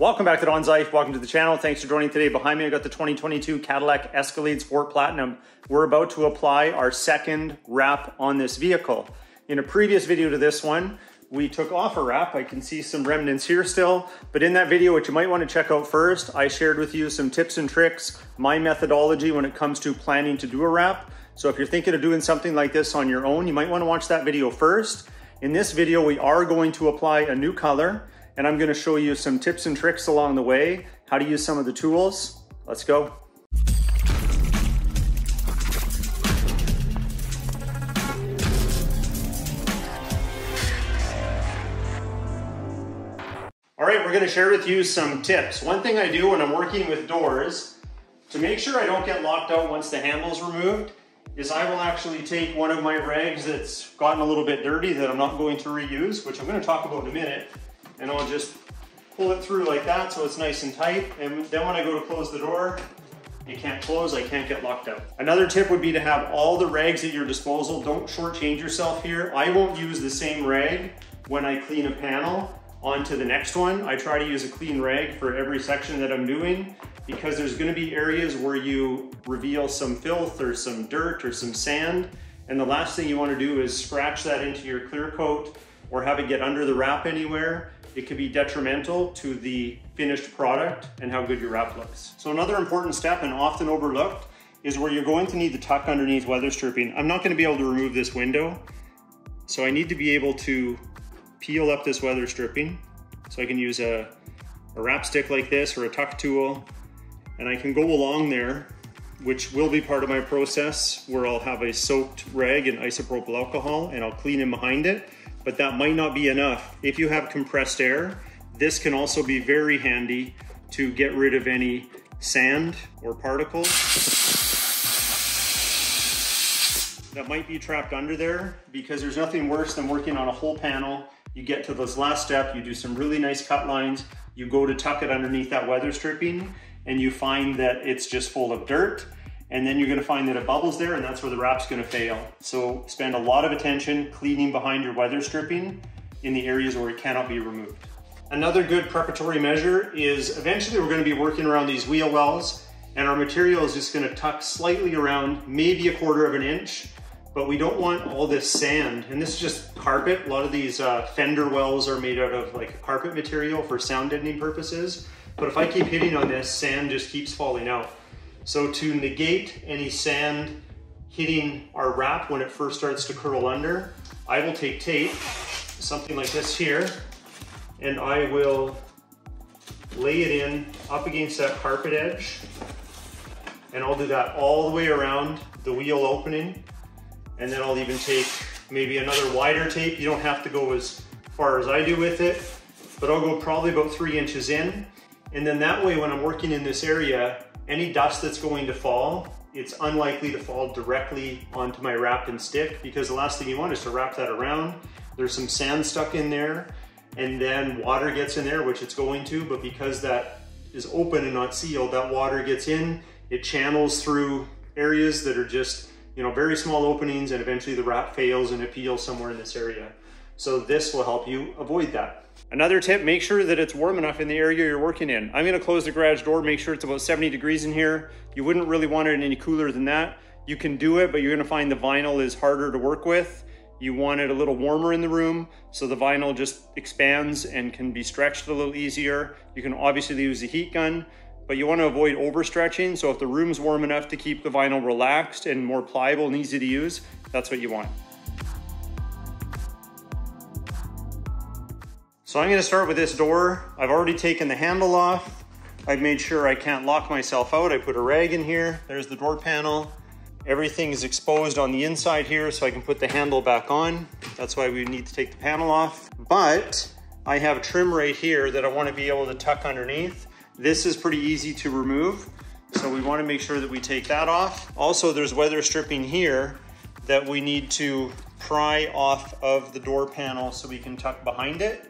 Welcome back to Donslife. Welcome to the channel. Thanks for joining today. Behind me, I got the 2022 Cadillac Escalade Sport Platinum. We're about to apply our second wrap on this vehicle. In a previous video to this one, we took off a wrap. I can see some remnants here still, but in that video, what you might wanna check out first, I shared with you some tips and tricks, my methodology when it comes to planning to do a wrap. So if you're thinking of doing something like this on your own, you might wanna watch that video first. In this video, we are going to apply a new color and I'm gonna show you some tips and tricks along the way, how to use some of the tools. Let's go. All right, we're gonna share with you some tips. One thing I do when I'm working with doors, to make sure I don't get locked out once the handle's removed, is I will actually take one of my rags that's gotten a little bit dirty that I'm not going to reuse, which I'm gonna talk about in a minute, and I'll just pull it through like that so it's nice and tight. And then when I go to close the door, it can't close, I can't get locked out. Another tip would be to have all the rags at your disposal. Don't shortchange yourself here. I won't use the same rag when I clean a panel onto the next one. I try to use a clean rag for every section that I'm doing because there's gonna be areas where you reveal some filth or some dirt or some sand. And the last thing you wanna do is scratch that into your clear coat or have it get under the wrap anywhere it could be detrimental to the finished product and how good your wrap looks. So another important step and often overlooked is where you're going to need to tuck underneath weather stripping. I'm not gonna be able to remove this window, so I need to be able to peel up this weather stripping. So I can use a, a wrap stick like this or a tuck tool, and I can go along there, which will be part of my process where I'll have a soaked rag in isopropyl alcohol and I'll clean in behind it but that might not be enough. If you have compressed air, this can also be very handy to get rid of any sand or particles that might be trapped under there because there's nothing worse than working on a whole panel. You get to this last step, you do some really nice cut lines, you go to tuck it underneath that weather stripping and you find that it's just full of dirt and then you're gonna find that it bubbles there and that's where the wrap's gonna fail. So spend a lot of attention cleaning behind your weather stripping in the areas where it cannot be removed. Another good preparatory measure is eventually we're gonna be working around these wheel wells and our material is just gonna tuck slightly around, maybe a quarter of an inch, but we don't want all this sand. And this is just carpet. A lot of these uh, fender wells are made out of like carpet material for sound deadening purposes. But if I keep hitting on this, sand just keeps falling out. So to negate any sand hitting our wrap when it first starts to curl under, I will take tape, something like this here, and I will lay it in up against that carpet edge. And I'll do that all the way around the wheel opening. And then I'll even take maybe another wider tape. You don't have to go as far as I do with it, but I'll go probably about three inches in. And then that way when I'm working in this area, any dust that's going to fall, it's unlikely to fall directly onto my wrap and stick because the last thing you want is to wrap that around. There's some sand stuck in there and then water gets in there, which it's going to, but because that is open and not sealed, that water gets in, it channels through areas that are just, you know, very small openings and eventually the wrap fails and it peels somewhere in this area. So this will help you avoid that. Another tip, make sure that it's warm enough in the area you're working in. I'm gonna close the garage door, make sure it's about 70 degrees in here. You wouldn't really want it any cooler than that. You can do it, but you're gonna find the vinyl is harder to work with. You want it a little warmer in the room, so the vinyl just expands and can be stretched a little easier. You can obviously use a heat gun, but you wanna avoid overstretching. So if the room's warm enough to keep the vinyl relaxed and more pliable and easy to use, that's what you want. So I'm gonna start with this door. I've already taken the handle off. I've made sure I can't lock myself out. I put a rag in here. There's the door panel. Everything is exposed on the inside here so I can put the handle back on. That's why we need to take the panel off. But I have trim right here that I wanna be able to tuck underneath. This is pretty easy to remove. So we wanna make sure that we take that off. Also, there's weather stripping here that we need to pry off of the door panel so we can tuck behind it.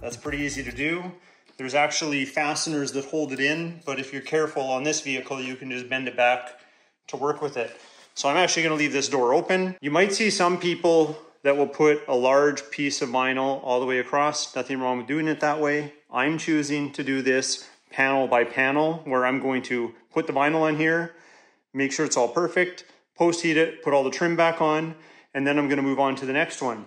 That's pretty easy to do. There's actually fasteners that hold it in, but if you're careful on this vehicle, you can just bend it back to work with it. So I'm actually gonna leave this door open. You might see some people that will put a large piece of vinyl all the way across. Nothing wrong with doing it that way. I'm choosing to do this panel by panel where I'm going to put the vinyl on here, make sure it's all perfect, post heat it, put all the trim back on, and then I'm gonna move on to the next one.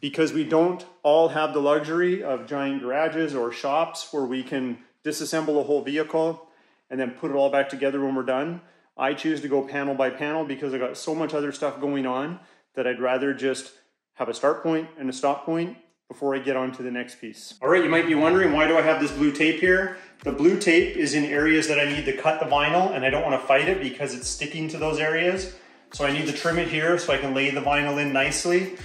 Because we don't all have the luxury of giant garages or shops where we can disassemble a whole vehicle and then put it all back together when we're done, I choose to go panel by panel because I got so much other stuff going on that I'd rather just have a start point and a stop point before I get on to the next piece. All right, you might be wondering, why do I have this blue tape here? The blue tape is in areas that I need to cut the vinyl and I don't wanna fight it because it's sticking to those areas. So I need to trim it here so I can lay the vinyl in nicely.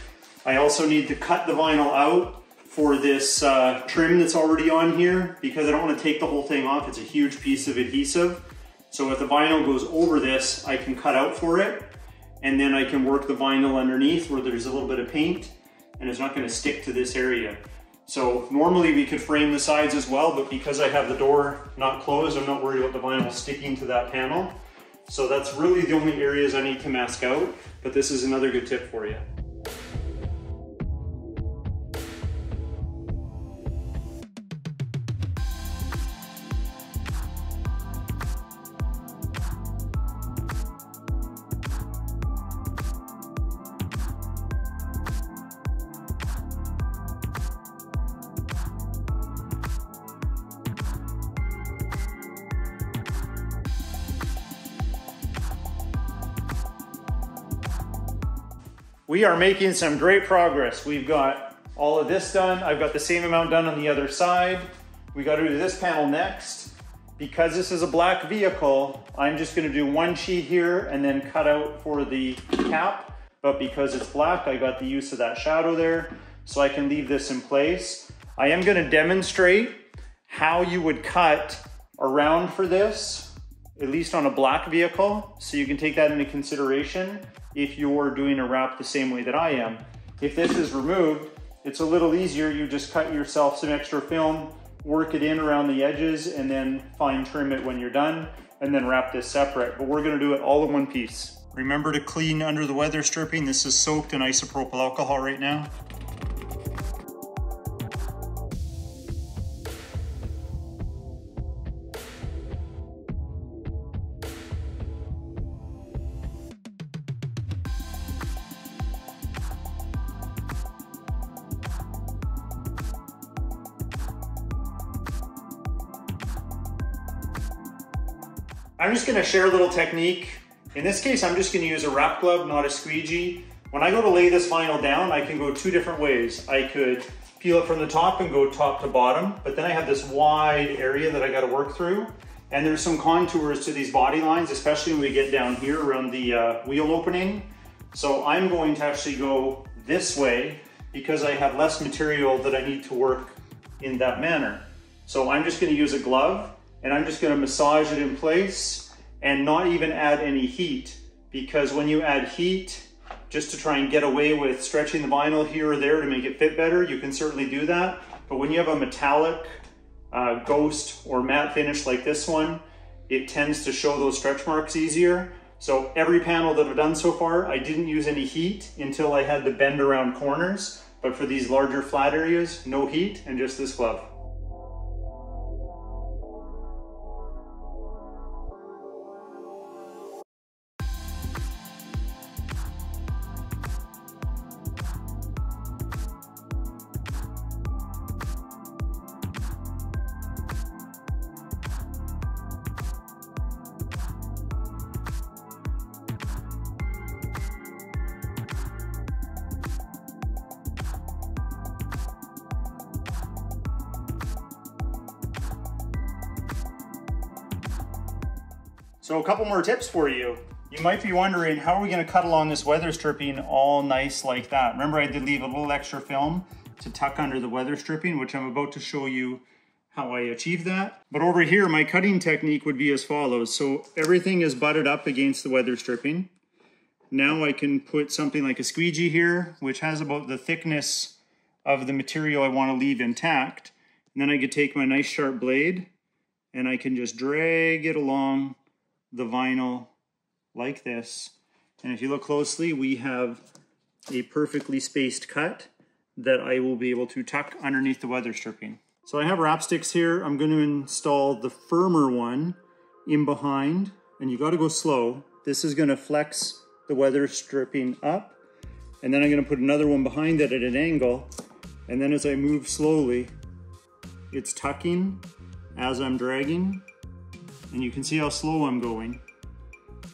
I also need to cut the vinyl out for this uh, trim that's already on here because I don't wanna take the whole thing off. It's a huge piece of adhesive. So if the vinyl goes over this, I can cut out for it and then I can work the vinyl underneath where there's a little bit of paint and it's not gonna stick to this area. So normally we could frame the sides as well, but because I have the door not closed, I'm not worried about the vinyl sticking to that panel. So that's really the only areas I need to mask out, but this is another good tip for you. We are making some great progress. We've got all of this done. I've got the same amount done on the other side. We got to do this panel next. Because this is a black vehicle, I'm just gonna do one sheet here and then cut out for the cap. But because it's black, I got the use of that shadow there. So I can leave this in place. I am gonna demonstrate how you would cut around for this, at least on a black vehicle. So you can take that into consideration if you're doing a wrap the same way that I am. If this is removed, it's a little easier. You just cut yourself some extra film, work it in around the edges, and then fine trim it when you're done, and then wrap this separate. But we're gonna do it all in one piece. Remember to clean under the weather stripping. This is soaked in isopropyl alcohol right now. Gonna share a little technique. In this case, I'm just gonna use a wrap glove, not a squeegee. When I go to lay this vinyl down, I can go two different ways. I could peel it from the top and go top to bottom, but then I have this wide area that I gotta work through. And there's some contours to these body lines, especially when we get down here around the uh, wheel opening. So I'm going to actually go this way because I have less material that I need to work in that manner. So I'm just gonna use a glove and I'm just gonna massage it in place and not even add any heat because when you add heat, just to try and get away with stretching the vinyl here or there to make it fit better, you can certainly do that. But when you have a metallic uh, ghost or matte finish like this one, it tends to show those stretch marks easier. So every panel that I've done so far, I didn't use any heat until I had the bend around corners. But for these larger flat areas, no heat and just this glove. So a couple more tips for you. You might be wondering, how are we gonna cut along this weather stripping all nice like that? Remember I did leave a little extra film to tuck under the weather stripping, which I'm about to show you how I achieve that. But over here, my cutting technique would be as follows. So everything is butted up against the weather stripping. Now I can put something like a squeegee here, which has about the thickness of the material I wanna leave intact. And then I could take my nice sharp blade and I can just drag it along the vinyl like this. And if you look closely, we have a perfectly spaced cut that I will be able to tuck underneath the weather stripping. So I have wrap sticks here. I'm going to install the firmer one in behind, and you got to go slow. This is going to flex the weather stripping up, and then I'm going to put another one behind it at an angle, and then as I move slowly, it's tucking as I'm dragging, and you can see how slow I'm going.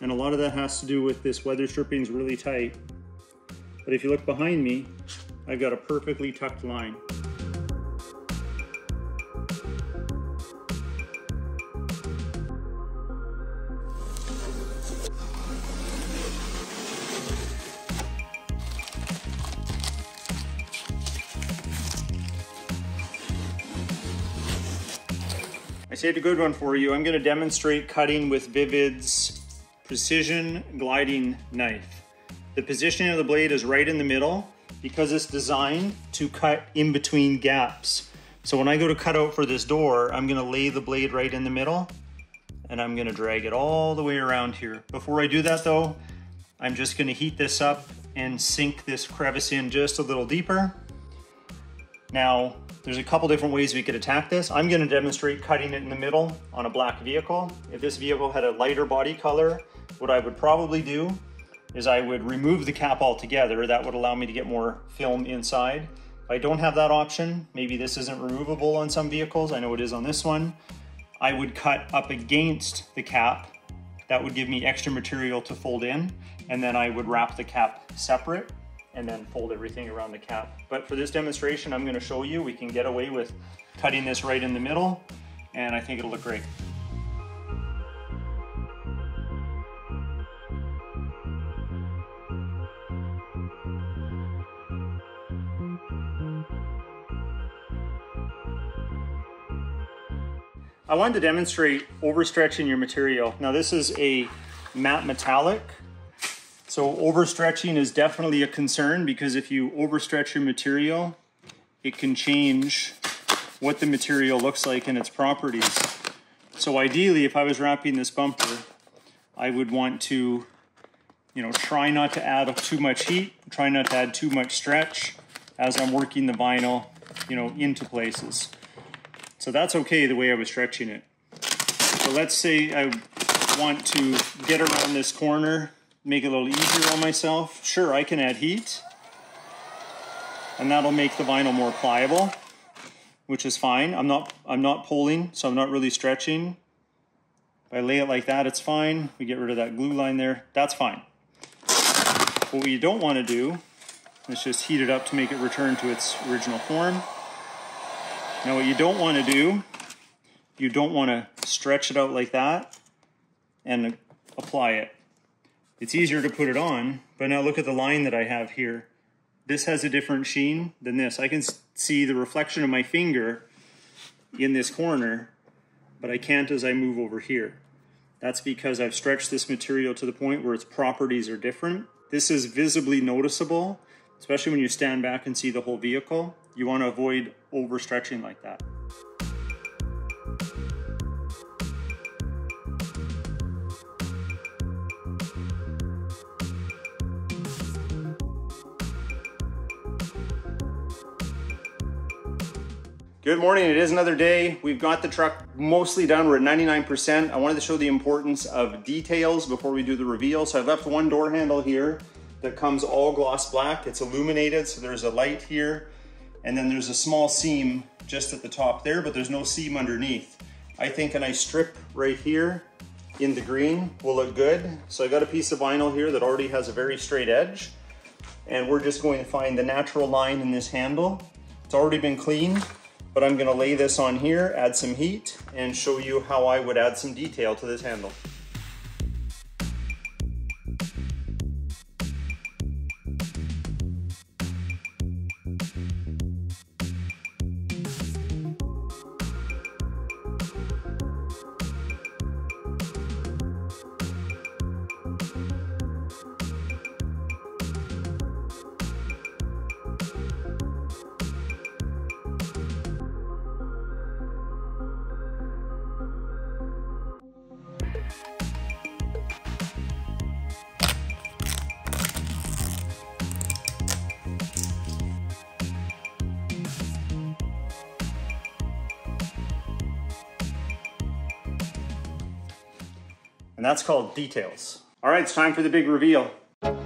And a lot of that has to do with this weather stripping is really tight. But if you look behind me, I've got a perfectly tucked line. A good one for you. I'm gonna demonstrate cutting with VViViD's Precision Gliding Knife. The positioning of the blade is right in the middle because it's designed to cut in between gaps. So when I go to cut out for this door, I'm gonna lay the blade right in the middle and I'm gonna drag it all the way around here. Before I do that though, I'm just gonna heat this up and sink this crevice in just a little deeper. Now, there's a couple different ways we could attack this. I'm gonna demonstrate cutting it in the middle on a black vehicle. If this vehicle had a lighter body color, what I would probably do is I would remove the cap altogether. That would allow me to get more film inside. If I don't have that option, maybe this isn't removable on some vehicles. I know it is on this one. I would cut up against the cap. That would give me extra material to fold in. And then I would wrap the cap separate and then fold everything around the cap. But for this demonstration, I'm gonna show you, we can get away with cutting this right in the middle, and I think it'll look great. I wanted to demonstrate overstretching your material. Now this is a matte metallic so overstretching is definitely a concern because if you overstretch your material, it can change what the material looks like and its properties. So ideally, if I was wrapping this bumper, I would want to, you know, try not to add too much heat, try not to add too much stretch as I'm working the vinyl, you know, into places. So that's okay the way I was stretching it. So let's say I want to get around this corner make it a little easier on myself. Sure, I can add heat, and that'll make the vinyl more pliable, which is fine. I'm not, I'm not pulling, so I'm not really stretching. If I lay it like that, it's fine. We get rid of that glue line there, that's fine. What we don't want to do is just heat it up to make it return to its original form. Now what you don't want to do, you don't want to stretch it out like that and apply it. It's easier to put it on, but now look at the line that I have here. This has a different sheen than this. I can see the reflection of my finger in this corner, but I can't as I move over here. That's because I've stretched this material to the point where its properties are different. This is visibly noticeable, especially when you stand back and see the whole vehicle. You want to avoid overstretching like that. Good morning, it is another day. We've got the truck mostly done, we're at 99%. I wanted to show the importance of details before we do the reveal. So I left one door handle here that comes all gloss black. It's illuminated, so there's a light here. And then there's a small seam just at the top there, but there's no seam underneath. I think a nice strip right here in the green will look good. So I got a piece of vinyl here that already has a very straight edge. And we're just going to find the natural line in this handle. It's already been cleaned but I'm gonna lay this on here, add some heat, and show you how I would add some detail to this handle. And that's called details. All right, it's time for the big reveal. All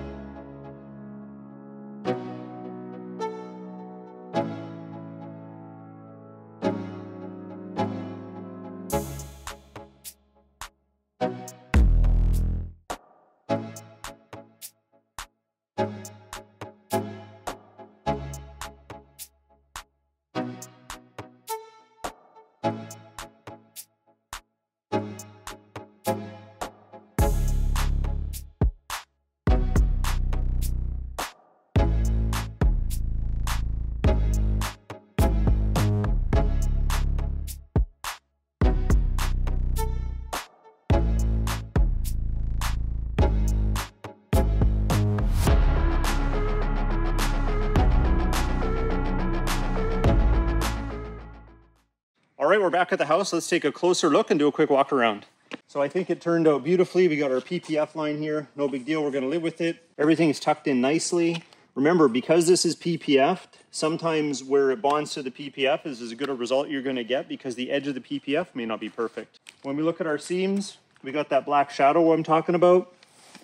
right, we're back at the house. Let's take a closer look and do a quick walk around. So I think it turned out beautifully. We got our PPF line here. No big deal. We're going to live with it. Everything is tucked in nicely. Remember, because this is PPF, sometimes where it bonds to the PPF is as good a result you're going to get because the edge of the PPF may not be perfect. When we look at our seams, we got that black shadow I'm talking about.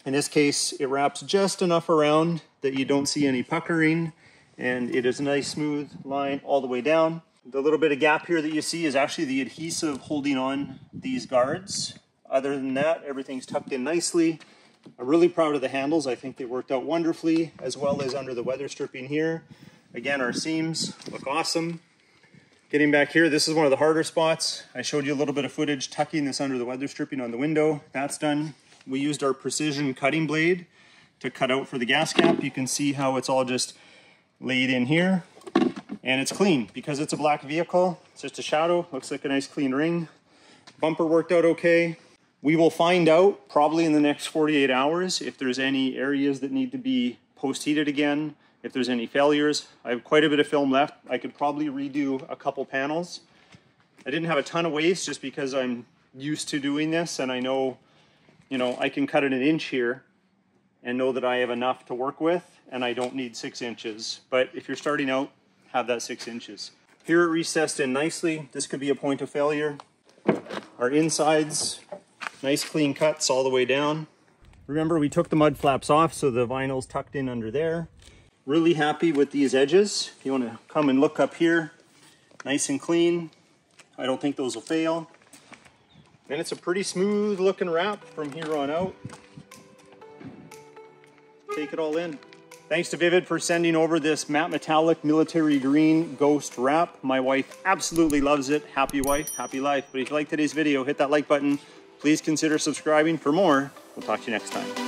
In this case, it wraps just enough around that you don't see any puckering and it is a nice smooth line all the way down. The little bit of gap here that you see is actually the adhesive holding on these guards. Other than that, everything's tucked in nicely. I'm really proud of the handles. I think they worked out wonderfully, as well as under the weather stripping here. Again, our seams look awesome. Getting back here, this is one of the harder spots. I showed you a little bit of footage tucking this under the weather stripping on the window. That's done. We used our precision cutting blade to cut out for the gas cap. You can see how it's all just laid in here and it's clean because it's a black vehicle. It's just a shadow, looks like a nice clean ring. Bumper worked out okay. We will find out probably in the next 48 hours if there's any areas that need to be post-heated again, if there's any failures. I have quite a bit of film left. I could probably redo a couple panels. I didn't have a ton of waste just because I'm used to doing this and I know, you know, I can cut it an inch here and know that I have enough to work with and I don't need six inches. But if you're starting out, have that six inches. Here it recessed in nicely. This could be a point of failure. Our insides, nice clean cuts all the way down. Remember we took the mud flaps off so the vinyl's tucked in under there. Really happy with these edges. If you want to come and look up here, nice and clean. I don't think those will fail. And it's a pretty smooth looking wrap from here on out. Take it all in. Thanks to VViViD for sending over this matte metallic military green ghost wrap. My wife absolutely loves it. Happy wife, happy life. But if you like today's video, hit that like button. Please consider subscribing for more. We'll talk to you next time.